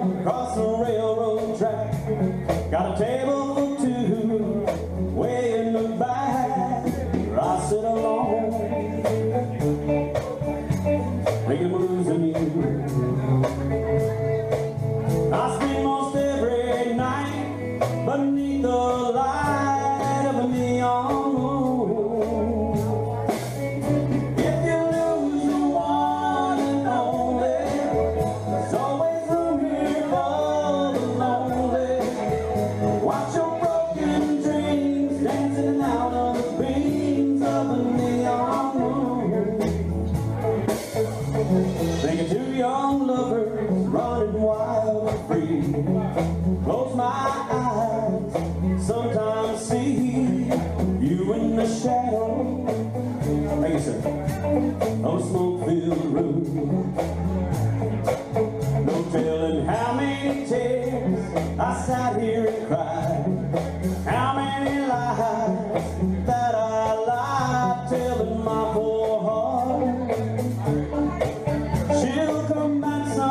across the railroad track. Got a table free. Close my eyes, sometimes see you in the shadow. Thank you, sir. No a smoke-filled room. No telling how many tears I sat here and cried. How many lies that I lied, telling my poor heart. She'll come back someday.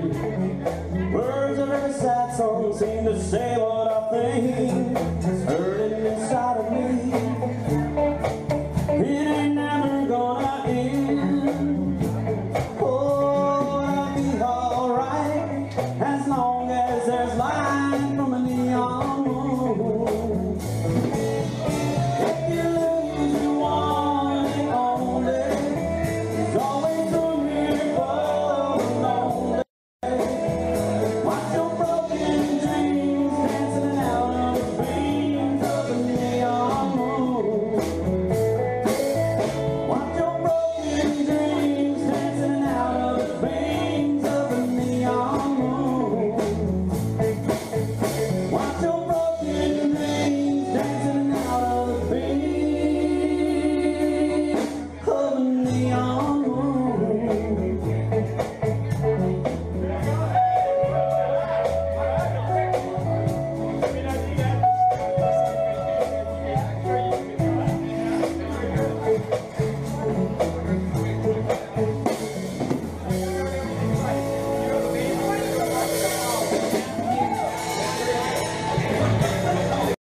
Words of every sad song seem to say what I think. It's hurting